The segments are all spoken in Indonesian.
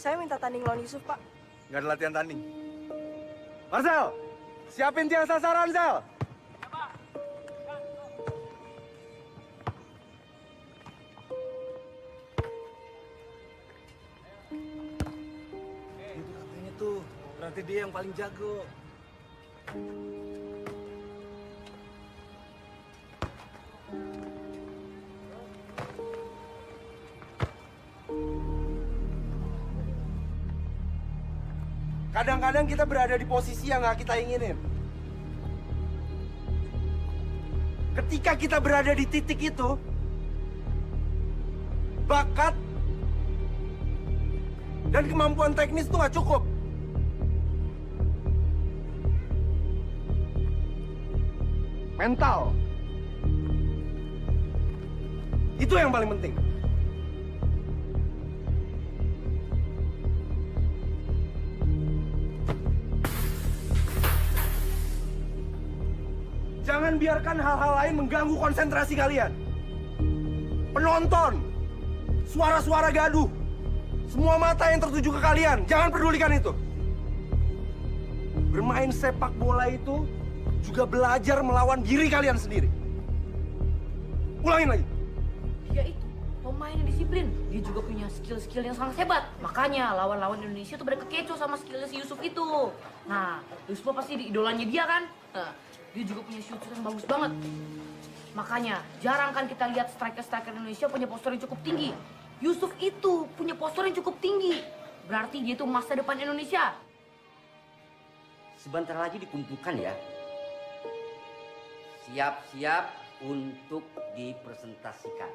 Saya minta tanding lawan Yusuf, Pak. Nggak ada latihan tanding. Marcel, siapin tiang sasaran, Sel. Itu katanya tuh, berarti dia yang paling jago. Kadang-kadang kita berada di posisi yang nggak kita inginin. Ketika kita berada di titik itu, bakat dan kemampuan teknis itu nggak cukup. Mental. Itu yang paling penting. Jangan biarkan hal-hal lain mengganggu konsentrasi kalian. Penonton, suara-suara gaduh, semua mata yang tertuju ke kalian, jangan pedulikan itu. Bermain sepak bola itu juga belajar melawan diri kalian sendiri. Ulangin lagi. Dia itu pemain yang disiplin. Dia juga punya skill-skill yang sangat hebat. Makanya lawan-lawan Indonesia tuh pada sama skillnya si Yusuf itu. Nah, Yusuf pasti di idolanya dia kan? Nah, dia juga punya shoot yang bagus banget. Makanya jarang kan kita lihat striker-striker Indonesia punya postur yang cukup tinggi. Yusuf itu punya postur yang cukup tinggi. Berarti dia itu masa depan Indonesia. Sebentar lagi dikumpulkan ya. Siap-siap untuk dipresentasikan.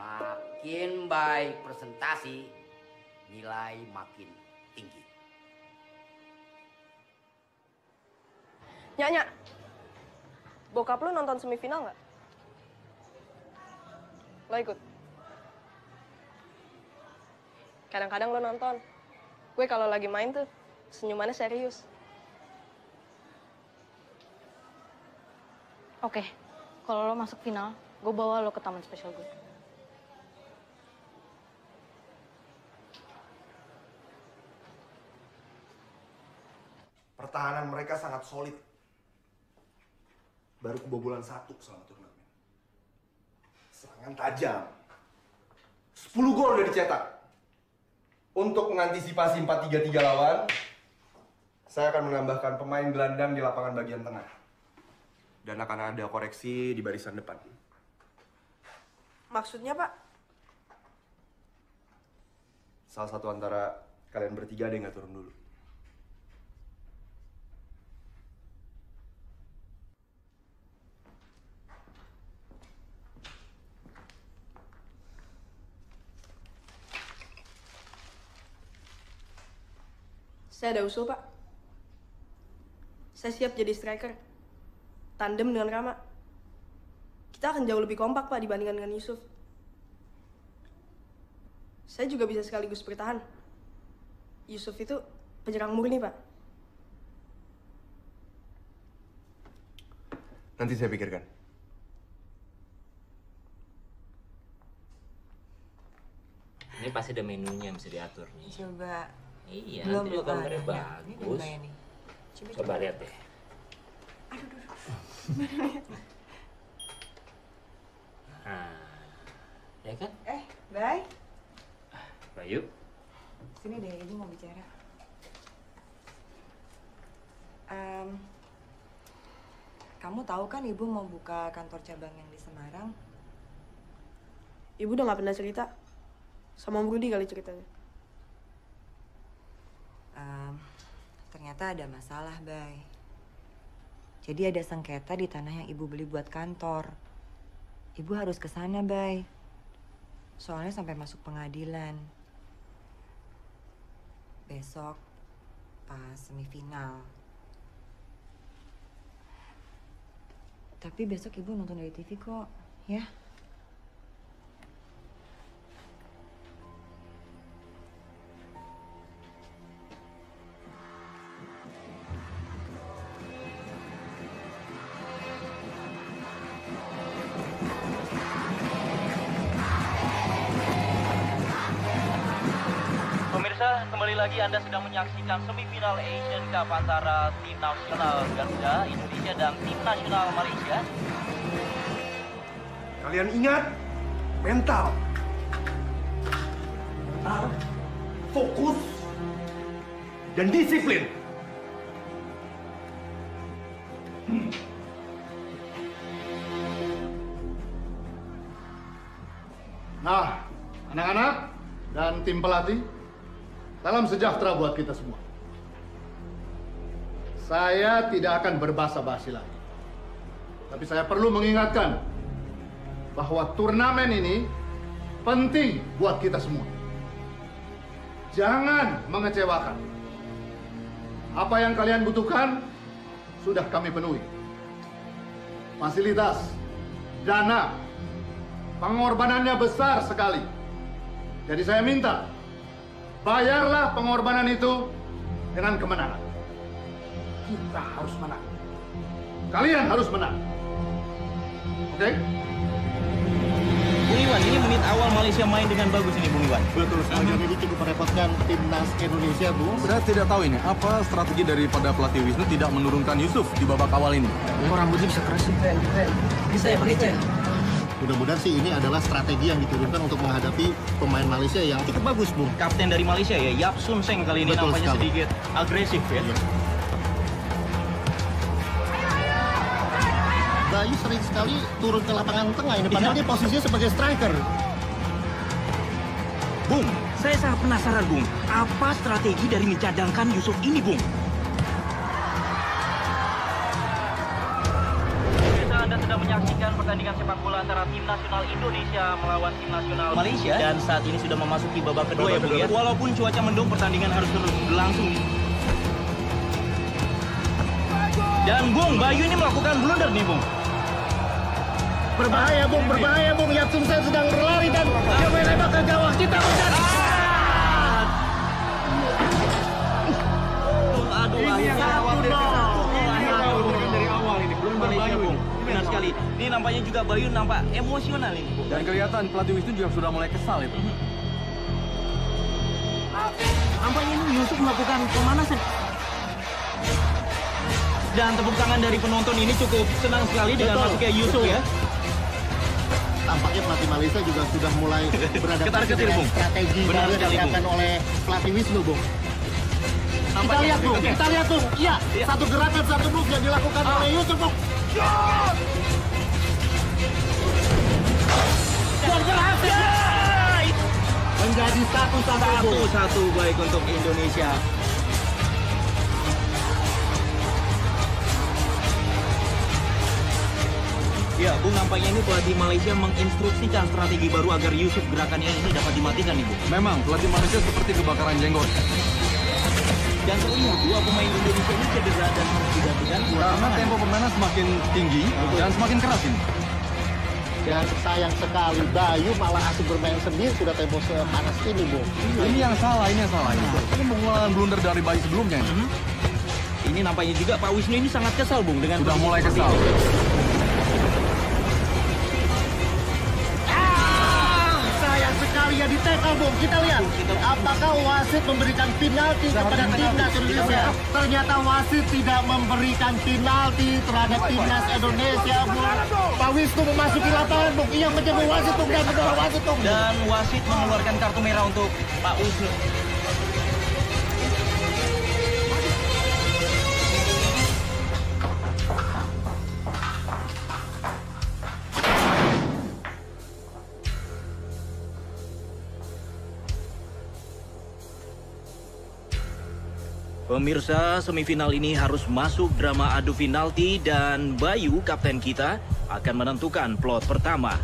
Makin baik presentasi, nilai makin tinggi. Nyak, Nyak. Bokap lu nonton semifinal nggak? Lo ikut? Kadang-kadang lo nonton. Gue kalau lagi main tuh, senyumannya serius. Oke, kalau lo masuk final, gue bawa lo ke taman spesial gue. Pertahanan mereka sangat solid. Baru kebobolan satu selama turnamen. Serangan tajam. 10 gol udah dicetak. Untuk mengantisipasi 4-3-3 lawan, saya akan menambahkan pemain gelandang di lapangan bagian tengah. Dan akan ada koreksi di barisan depan. Maksudnya, Pak? Salah satu antara kalian bertiga ada yang nggak turun dulu. Saya ada usul, Pak. Saya siap jadi striker. Tandem dengan Rama. Kita akan jauh lebih kompak, Pak, dibandingkan dengan Yusuf. Saya juga bisa sekaligus bertahan. Yusuf itu penyerang murni, Pak. Nanti saya pikirkan. Ini pasti ada menunya yang bisa diatur nih. Coba. Iya, Belum, belum gambarnya ada. Ini bagus. nih? Coba, Coba lihat deh. Nah, ya kan? Eh, Bay. Bayu, Sini deh, ibu mau bicara. Em, kamu tahu kan ibu mau buka kantor cabang yang di Semarang? Ibu udah nggak pernah cerita. Sama Om Rudi kali ceritanya. Em, ternyata ada masalah, Bay. Jadi ada sengketa di tanah yang ibu beli buat kantor. Ibu harus ke sana, Bay. Soalnya sampai masuk pengadilan. Besok pas semifinal. Tapi besok ibu nonton dari TV kok, ya? Lagi Anda sedang menyaksikan semifinal Asian Cup antara tim nasional Garuda Indonesia dan tim nasional Malaysia. Kalian ingat mental. Mental, fokus, dan disiplin. Nah, anak-anak dan tim pelatih, salam sejahtera buat kita semua. Saya tidak akan berbahasa basi lagi. Tapi saya perlu mengingatkan bahwa turnamen ini penting buat kita semua. Jangan mengecewakan. Apa yang kalian butuhkan sudah kami penuhi. Fasilitas, dana, pengorbanannya besar sekali. Jadi saya minta, bayarlah pengorbanan itu dengan kemenangan. Kita harus menang. Kalian harus menang. Oke? Bung Iwan, ini menit awal Malaysia main dengan bagus ini Bung Iwan. Betul, semacam ini cukup merepotkan timnas Indonesia, Bu. Saya tidak tahu ini, apa strategi daripada pelatih Wisnu tidak menurunkan Yusuf di babak awal ini? Kok rambutnya bisa keras sih? Bisa ya pakai cek. Mudah-mudahan sih ini adalah strategi yang diturunkan untuk menghadapi pemain Malaysia yang cukup bagus, Bu. Kapten dari Malaysia ya, Yap Sun Seng kali ini Betul nampaknya sekali. sedikit agresif ya. Bayu sering sekali turun ke lapangan tengah ini, padahal dia posisinya sebagai striker. Bung, saya sangat penasaran Bung, apa strategi dari mencadangkan Yusuf ini Bung? Pertandingan sepak bola antara tim nasional Indonesia melawan tim nasional Malaysia dan saat ini sudah memasuki babak kedua ya Bung ya. Walaupun cuaca mendung pertandingan harus terus berlangsung. Dan Bung, Bayu ini melakukan blunder nih Bung. Berbahaya, Bung, berbahaya, Bung. Yapsum saya sedang berlari dan dia menembak ke gawang kita. Bukan. Aduh, Ini yang saya Ini nampaknya juga Bayu nampak emosional. Bung. Dan kelihatan pelatih Wisnu juga sudah mulai kesal itu. Nampaknya ini Yusuf melakukan pemanasan. Dan tepuk tangan dari penonton ini cukup senang sekali dengan Betul, masuknya Yusuf betul. ya. Tampaknya pelatih Malaysia juga sudah mulai beradaptasi dengan Bung. strategi Benar yang sekali, disiapkan oleh pelatih Wisnu, Bung. Kita lihat, Bung. Kita lihat, Bung. Iya, satu gerakan, satu move yang dilakukan oleh Yusuf, Bung. Menjadi satu-satu, Bung. Satu-satu baik untuk Indonesia. Ya, Bung nampaknya ini pelatih Malaysia menginstruksikan strategi baru agar Yusuf gerakannya ini dapat dimatikan Bung. Memang pelatih Malaysia seperti kebakaran jenggot. Dan terlihat dua pemain Indonesia ini cedera dan harus digantikan. Karena tempo permainan semakin tinggi dan semakin keras ini. Dan sayang sekali, Bayu malah asik bermain sendiri sudah tempo sepanas ini, Bung. Ini yang salah, ini yang salah. Ini, ini mengulangan blunder dari bayi sebelumnya. Ini. Ini nampaknya juga Pak Wisnu ini sangat kesal, Bung, dengan Sudah mulai kesal. ini. Ya tackle, Bung. Kita lihat. Apakah wasit memberikan penalti kepada timnas Indonesia? Ternyata wasit tidak memberikan penalti terhadap timnas Indonesia, Bung. Pak Wisnu memasuki lapangan, Bung. Ia menjemput wasit, Bung. Dan wasit, Bung. Dan wasit mengeluarkan kartu merah untuk Pak Wisnu. Pemirsa, semifinal ini harus masuk drama adu penalti dan Bayu, kapten kita, akan menentukan plot pertama.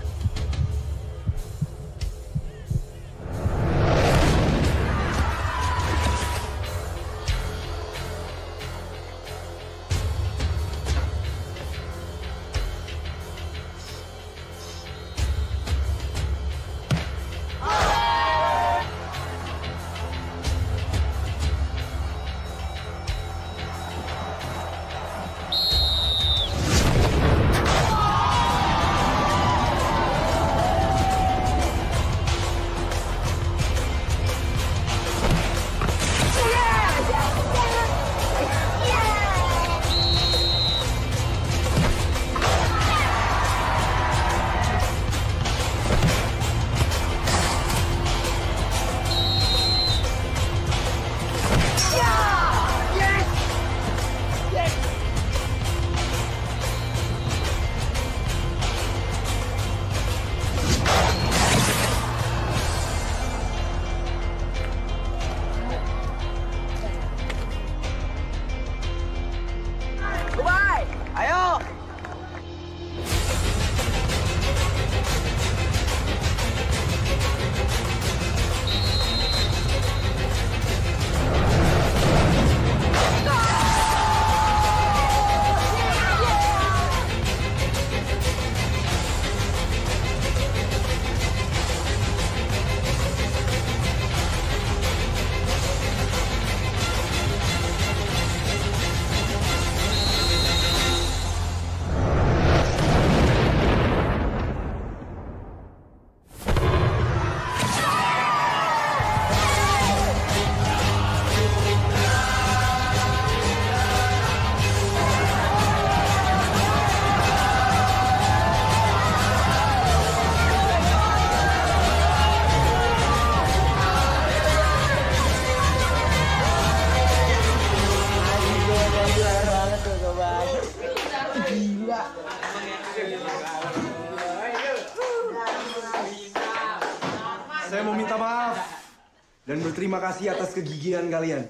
Dan berterima kasih atas kegigihan kalian.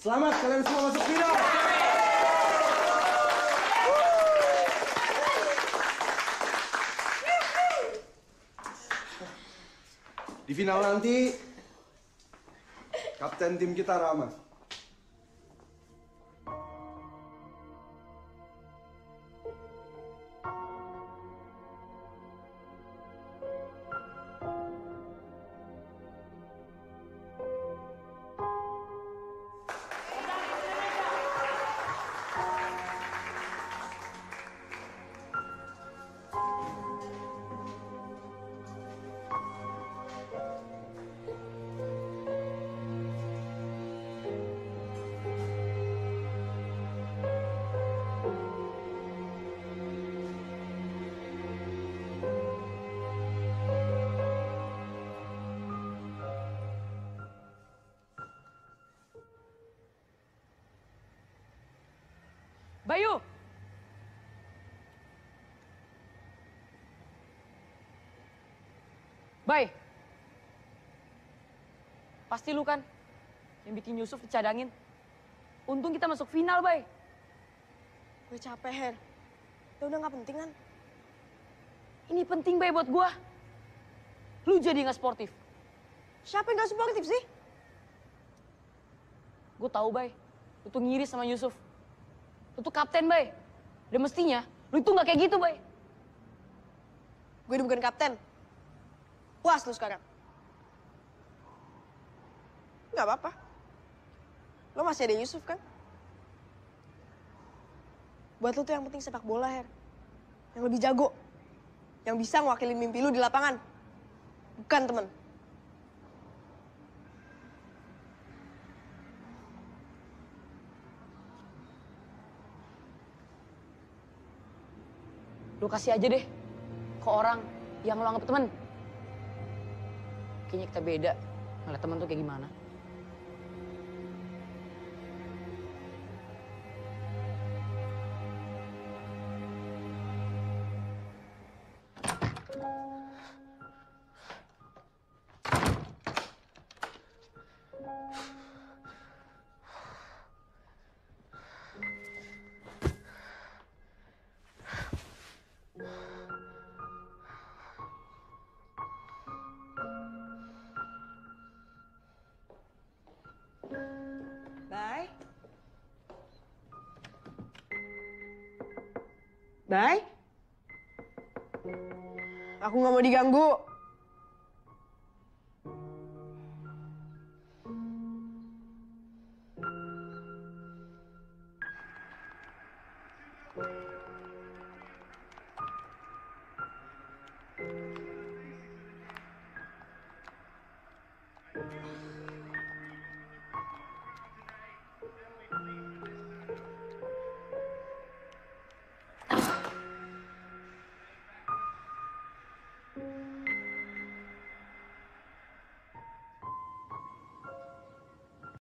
Selamat kalian semua masuk final. Di final nanti kapten tim kita Rama. Bayu! Bay! Pasti lu kan yang bikin Yusuf dicadangin. Untung kita masuk final, Bay. Gue capek, Her. Ya udah nggak penting kan? Ini penting, Bay, buat gua. Lu jadi nggak sportif. Siapa yang nggak sportif sih? Gue tahu, Bay. Lu tuh ngiri sama Yusuf. Lu tuh kapten, Bay. Dan mestinya, lu itu nggak kayak gitu, Bay. Gue udah bukan kapten. Puas lu sekarang. Nggak apa-apa. Lo masih ada Yusuf kan? Buat lo tuh yang penting sepak bola, Her. Yang lebih jago. Yang bisa ngewakilin mimpi lu di lapangan. Bukan temen. Lu kasih aja deh ke orang yang lo anggap temen. Kayaknya kita beda ngeliat temen tuh kayak gimana. Bye. Aku nggak mau diganggu.